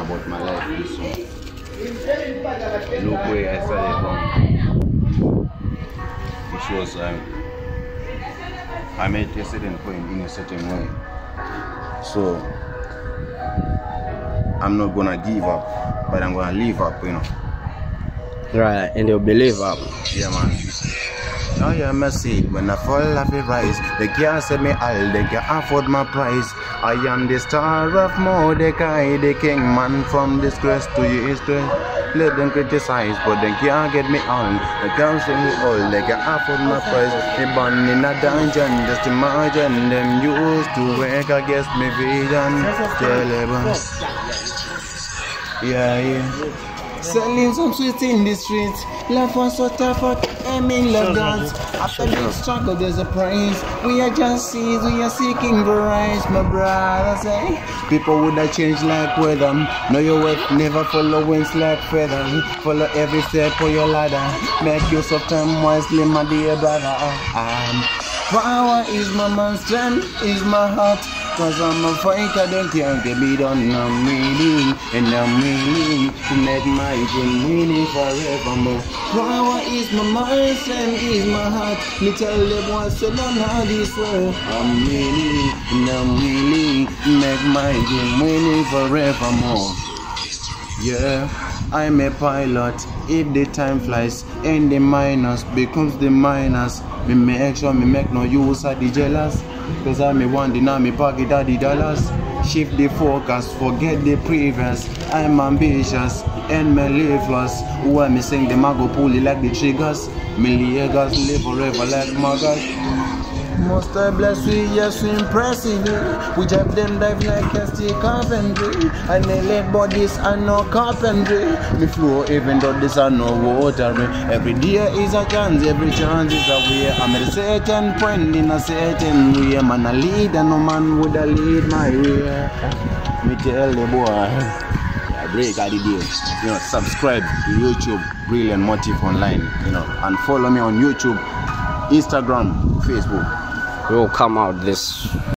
about my life this song. Look where I started from. It shows um, I made a certain point in a certain way. So I'm not gonna give up, but I'm gonna live up, you know. Right, and they'll believe up. Yeah, man. I am a seed when I fall off a rise. They can't say me all, they can afford my price. I am the star of Mordecai, the king man from disgrace to history. Let them criticize, but they can't get me on. They can't me all, they can afford my price. They born in a dungeon, just imagine them used to work against me vision. Terrible. Yeah, yeah. Selling some sweets in the streets. Life was so tough, but I mean love dance. After the struggle, there's a prize. We are just seeds, we are seeking the rise, my brother say. People would have changed like weather. Know your worth, never follow winds like feather. Follow every step of your ladder. Make use of time wisely, my dear brother. Um, power is my man's strength, is my heart. Cause I'm a fighter, don't care to be done. I'm willing, and I'm willing to make my dream winning forevermore. Power is my mind, strength is my heart. Me tell them once I don't know this world. I'm willing, and I'm willing to make my dream winning forevermore. Yeah, I'm a pilot. If the time flies and the minus becomes the minus, me make sure me make no use of the jealous. Cause I'm a one in me pocket the dollars. Shift the focus, forget the previous. I'm ambitious and me lifeless. When me sing them, I go pull like the triggers. Me Lagos live forever like God. Most I bless we, yes, we impressive. We drive them dive like a stick carpentry. And they let bodies and no carpentry. Me flow even though this are no water. Every day is a chance, every chance is a way. I'm at a certain point in a certain way. Man, a lead and no man would a lead my way. Me tell the boy. I break out the. You know, subscribe to YouTube, Brilliant Mottive Online. You know, and follow me on YouTube, Instagram, Facebook. We will come out this